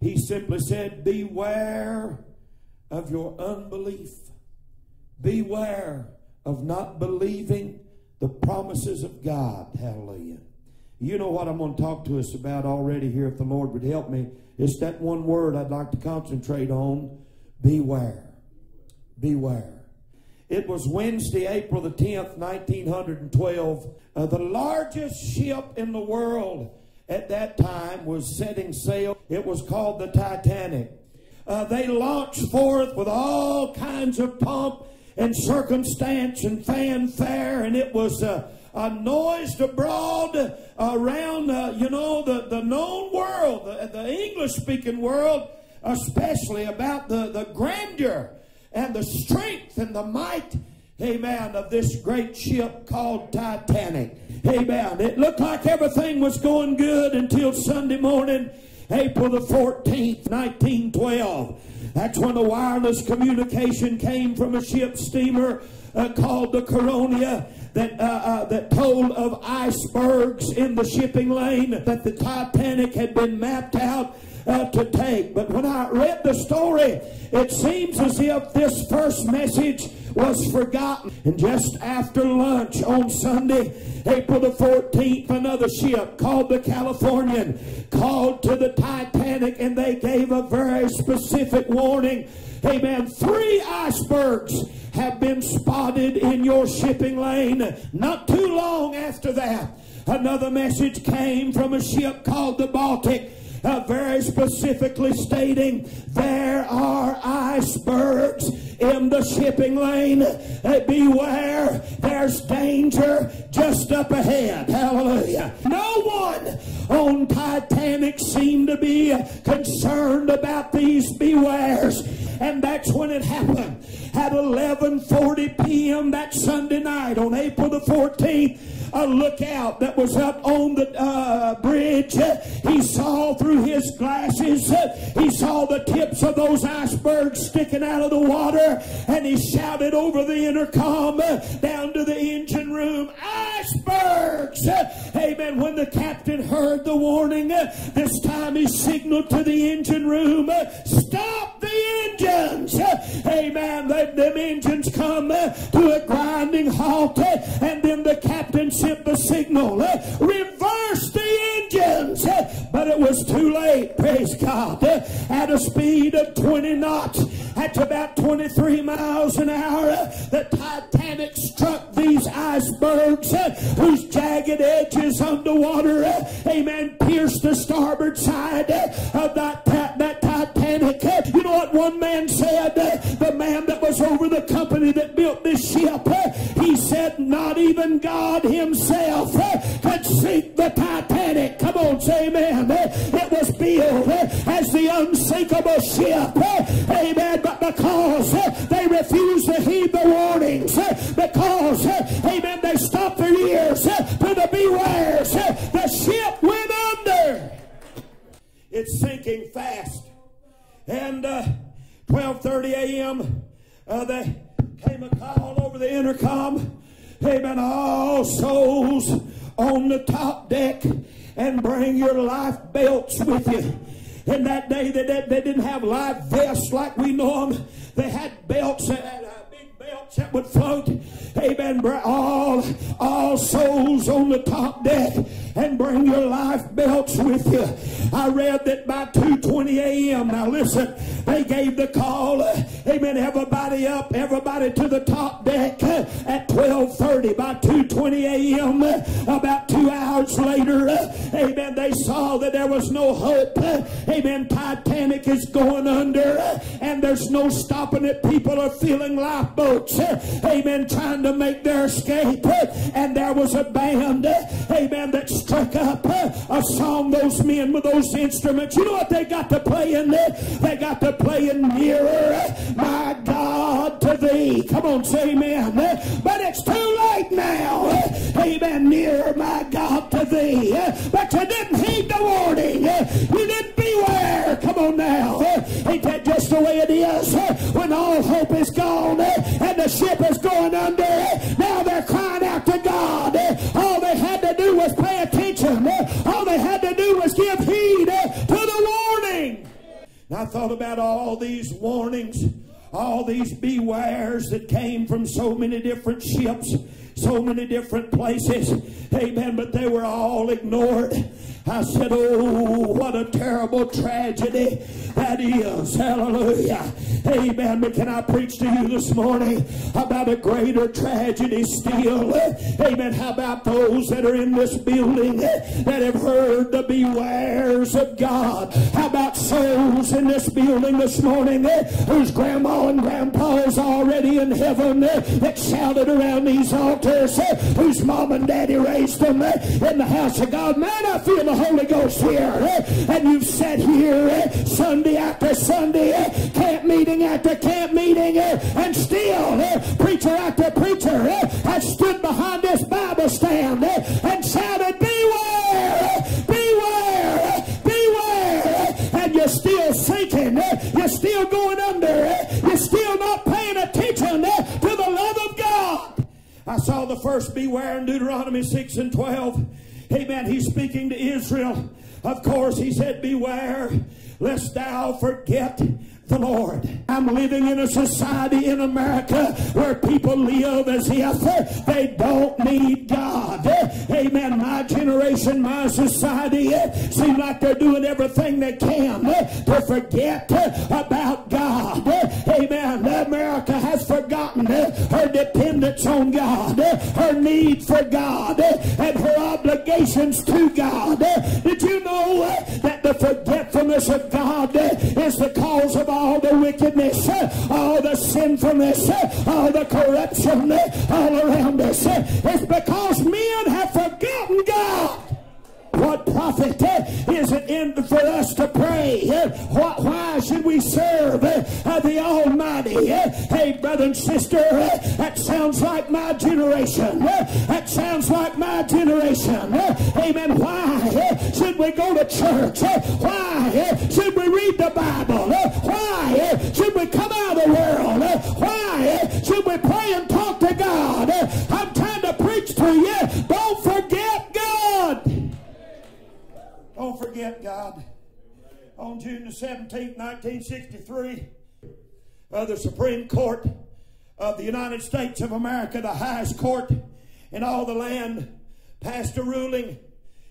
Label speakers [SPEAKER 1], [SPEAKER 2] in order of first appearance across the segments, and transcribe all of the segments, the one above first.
[SPEAKER 1] He simply said, Beware of your unbelief. Beware of not believing the promises of God. Hallelujah. You know what I'm going to talk to us about already here, if the Lord would help me. It's that one word I'd like to concentrate on beware. Beware. It was Wednesday, April the 10th, 1912. Uh, the largest ship in the world at that time was setting sail. It was called the Titanic. Uh, they launched forth with all kinds of pomp and circumstance and fanfare, and it was uh, a noised abroad around, uh, you know, the, the known world, the, the English speaking world, especially about the, the grandeur and the strength and the might, amen, of this great ship called Titanic. Amen. It looked like everything was going good until Sunday morning, April the 14th, 1912. That's when the wireless communication came from a ship steamer uh, called the Caronia that, uh, uh, that told of icebergs in the shipping lane, that the Titanic had been mapped out uh, to take. But when I read the story, it seems as if this first message was forgotten. And just after lunch on Sunday, April the 14th, another ship called the Californian called to the Titanic and they gave a very specific warning. Amen. Three icebergs have been spotted in your shipping lane. Not too long after that, another message came from a ship called the Baltic uh, very specifically stating there are icebergs in the shipping lane. Uh, beware, there's danger just up ahead. Hallelujah. No one on Titanic seemed to be concerned about these bewares. And that's when it happened. At 11:40 p.m. that Sunday night on April the 14th, a lookout that was up on the uh, bridge. He saw through his glasses, he saw the tips of those icebergs sticking out of the water, and he shouted over the intercom down to the engine room, Icebergs! Amen. When the captain heard the warning, this time he signaled to the engine room, Stop engines! Amen. Them, them engines come to a grinding halt, and then the captain sent the signal, reverse the engines. But it was too late, praise God. At a speed of 20 knots, at about 23 miles an hour, the Titanic struck these icebergs whose jagged edges underwater, amen, pierced the starboard side of that, You know what one man said? The man that was over the company that built this ship, he said, not even God himself could sink the Titanic. Come on, say amen. It was built as the unsinkable ship. Amen. But because they refused to heed the warnings, because, amen, they stopped their ears to the bewares, the ship went under. It's sinking fast. And uh, 12.30 a.m., uh, they came a call over the intercom. Amen. All souls on the top deck and bring your life belts with you. In that day, they, they didn't have life vests like we know them. They had belts that uh, big belts that would float. Amen. All, all souls on the top deck and bring your life belts with you. I read that by 2.20 a.m. Now listen, they gave the call. Amen. Everybody up, everybody to the top deck at 12.30. By 2.20 a.m., about two hours later, amen, they saw that there was no hope. Amen. Titanic is going under and there's no stopping it. People are feeling lifeboats. Amen. Trying to make their escape. And there was a band, amen, that struck up a song, those men with those instruments. You know what they got to play in there? They got to play in Nearer, my God, to thee. Come on, say amen. But it's too late now. Amen. Nearer, my God, to thee. But you didn't heed the warning. You didn't beware. Come on now. Ain't that just the way it is? When all hope is gone and the ship is going under, thought about all these warnings, all these bewares that came from so many different ships, so many different places. Amen. But they were all ignored. I said, Oh, what a terrible tragedy that is. Hallelujah. Amen. But can I preach to you this morning about a greater tragedy still? Amen. How about those that are in this building that have heard the bewares of God? How about souls in this building this morning whose grandma and grandpa is already in heaven that shouted around these altars, whose mom and daddy raised them in the house of God? Man, I feel the Holy Ghost here. Eh? And you've sat here eh? Sunday after Sunday, eh? camp meeting after camp meeting, and still preacher after preacher has stood behind this Bible stand and shouted, Beware! Beware! Beware! And you're still sinking. You're still going under. You're still not paying attention to the love of God. I saw the first beware in Deuteronomy 6 and 12. Amen. He's speaking to Israel. Of course, he said, Beware lest thou forget the Lord. I'm living in a society in America where people live as if they don't need God. Amen. My generation, my society seem like they're doing everything they can to forget about God. Amen. America has forgotten her dependence on God, her need for God, and her obligations to God. Did you know that the forgetfulness of God is the cause of all sinfulness, all the corruption all around us. It's because men have forgotten God. What profit is it in for us to pray? Why should we serve the Almighty? Hey, brother and sister, that sounds like my generation. That sounds like my generation. Amen. Why should we go to church? Why should June the 17th, 1963, uh, the Supreme Court of the United States of America, the highest court in all the land, passed a ruling.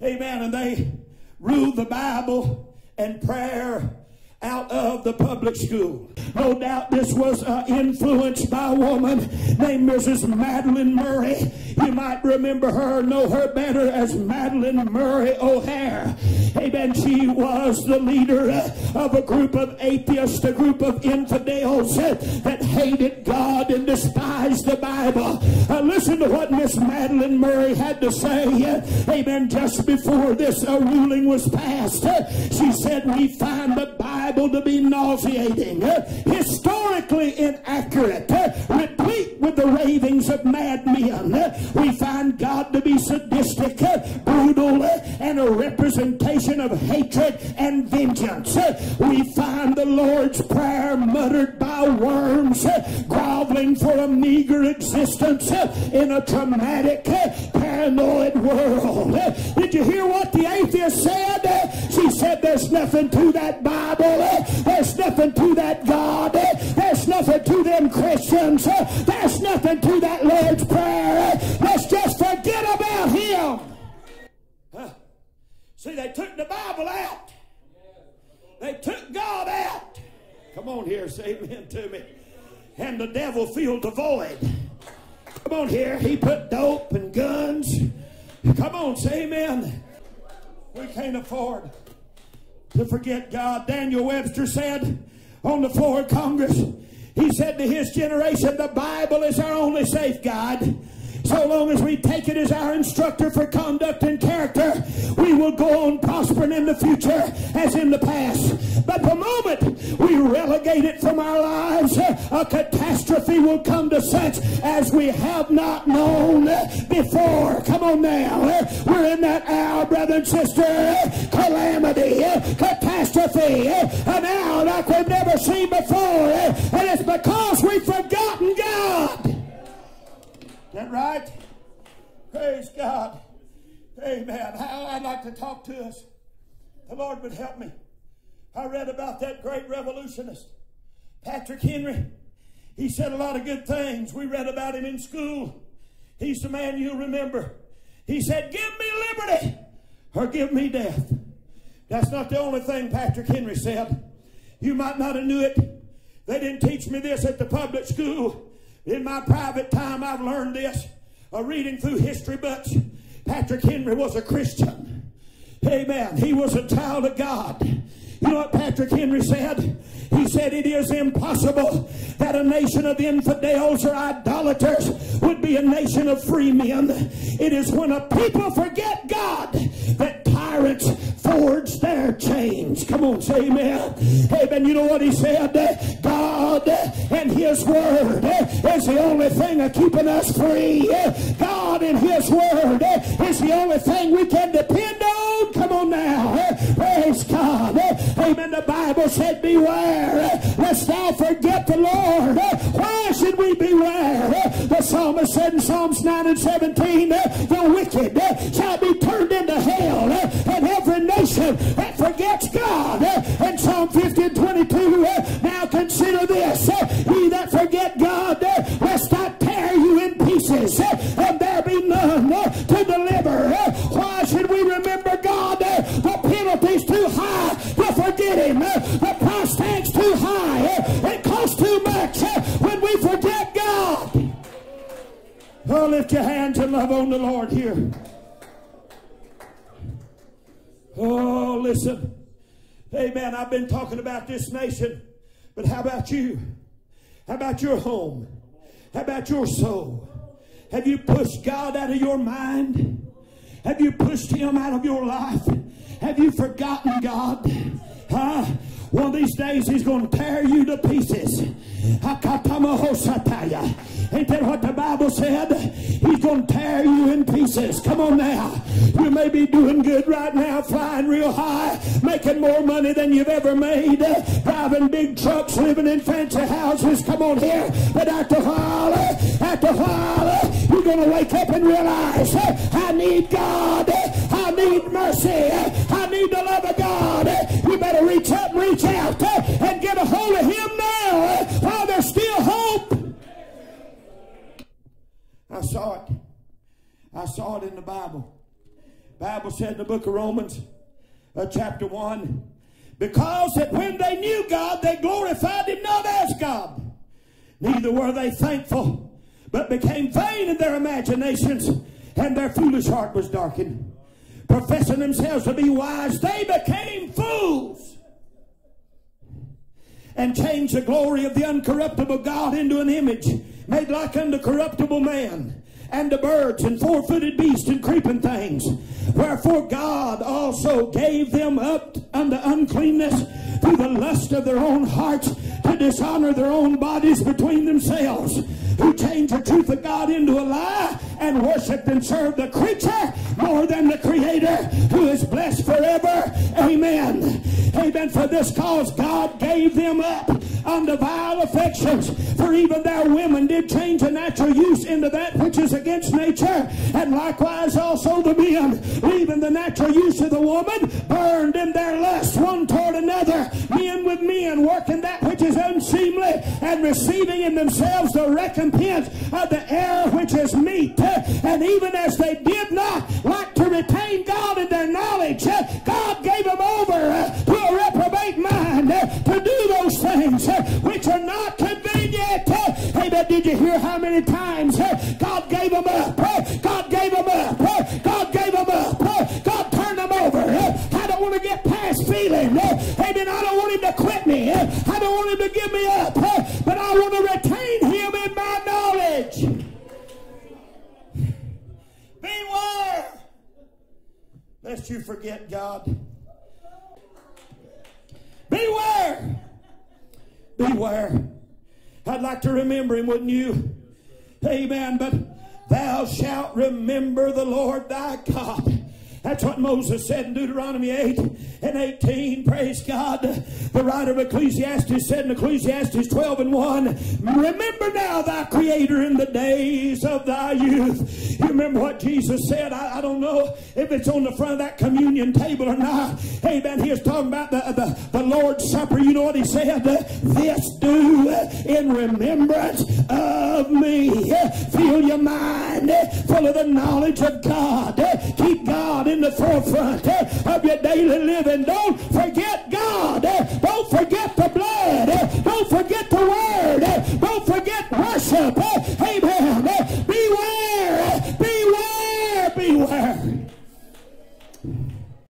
[SPEAKER 1] Amen. And they ruled the Bible and prayer out of the public school. No doubt this was uh, influenced by a woman named Mrs. Madalyn Murray. You might remember her, know her better as Madalyn Murray O'Hair. Amen. She was the leader of a group of atheists, a group of infidels that hated God and despised the Bible. Uh, listen to what Miss Madalyn Murray had to say. Amen. Just before this uh, ruling was passed, she said, We find the Bible to be nauseating, historically inaccurate, with the ravings of madmen. We find God to be sadistic, brutal, and a representation of hatred and vengeance. we find the Lord's Prayer muttered by worms, groveling for a meager existence in a traumatic, paranoid world. Did you hear what the atheist said? She said, There's nothing to that Bible. There's nothing to that Christians. There's nothing to that Lord's Prayer. Let's just forget about Him. See, they took the Bible out. They took God out. Come on here, say amen to me. And the devil filled the void. Come on here. He put dope and guns. Come on, say amen. We can't afford to forget God. Daniel Webster said on the floor of Congress, he said to his generation, the Bible is our only safeguard. So long as we take it as our instructor for conduct and character, we will go on prospering in the future as in the past. But the moment we relegate it from our lives, a catastrophe will come to such as we have not known before. Come on now. We're in that hour, brother and sister. Calamity, catastrophe, an hour like we've never seen before. And it's because we've forgotten God that right? Praise God. Amen. How I'd like to talk to us. The Lord would help me. I read about that great revolutionist, Patrick Henry. He said a lot of good things. We read about him in school. He's the man you'll remember. He said, Give me liberty or give me death. That's not the only thing Patrick Henry said. You might not have knew it. They didn't teach me this at the public school. In my private time, I've learned this. Uh, reading through history books. Patrick Henry was a Christian. Amen. He was a child of God. You know what Patrick Henry said? He said it is impossible that a nation of infidels or idolaters would be a nation of free men. It is when a people forget God that tyrants forge their chains. Come on, say amen. Amen. You know what he said? God and his word is the only thing of keeping us free. God and his word is the only thing we can depend on. Come on now. Praise God. Amen. The Bible said, Beware, lest thou forget the Lord. Why should we beware? The psalmist said in Psalms 9 and 17, The wicked shall be turned God. And Psalm 50 and 22, Now consider this, He that forget God, lest I tear you in pieces, and there be none to deliver. Why should we remember God? The penalty's too high to forget him. The price tag's too high. It costs too much when we forget God. Oh, lift your hands and love on the Lord here. Oh, listen. Amen. I've been talking about this nation, but how about you? How about your home? How about your soul? Have you pushed God out of your mind? Have you pushed Him out of your life? Have you forgotten God? Huh? One of these days He's going to tear you to pieces. Ain't that what the Bible said? Come on now. You may be doing good right now, flying real high, making more money than you've ever made, driving big trucks, living in fancy houses. Come on here. But after a while, after a while, you're going to wake up and realize, I need God. I need mercy. I need the love of God. You better reach up and reach out and get a hold of Him now while there's still hope. I saw it. I saw it in the Bible. Bible said in the book of Romans, uh, chapter 1, because that when they knew God, they glorified him not as God. Neither were they thankful, but became vain in their imaginations, and their foolish heart was darkened. Professing themselves to be wise, they became fools and changed the glory of the uncorruptible God into an image made like unto corruptible man and the birds and four-footed beasts and creeping things. Wherefore God also gave them up unto uncleanness through the lust of their own hearts to dishonor their own bodies between themselves, who changed the truth of God into a lie and worshiped and served the creature more than the creator who is blessed forever. Amen. Amen. For this cause God gave them up unto vile affections. For even their women did change the natural use into that which is against nature. And likewise also the men, leaving the natural use of the woman, burned in their lust one toward another. Men with men, working that which is unseemly, and receiving in themselves the recompense of the error which is meet. And even as they did not like to retain God in their knowledge, God gave them over to a reprobate mind things which are not convenient. Hey, but did you hear how many times God gave them up? God gave them up. God gave them up. God turned them over. I don't want to get past feeling. Amen. I don't want him to quit me. I don't want him to give me up. But I want to retain him in my knowledge. Beware lest you forget God. Beware. I'd like to remember him, wouldn't you? Amen. But thou shalt remember the Lord thy God. That's what Moses said in Deuteronomy 8. and 18. Praise God. The writer of Ecclesiastes said in Ecclesiastes 12 and 1, Remember now thy Creator in the days of thy youth. You remember what Jesus said? I, I don't know if it's on the front of that communion table or not. Man, he was talking about the Lord's Supper. You know what he said? This do in remembrance of me. Fill your mind full of the knowledge of God. Keep God in the forefront of your daily living. Don't forget God. Don't forget the blood. Don't forget the word. Don't forget worship.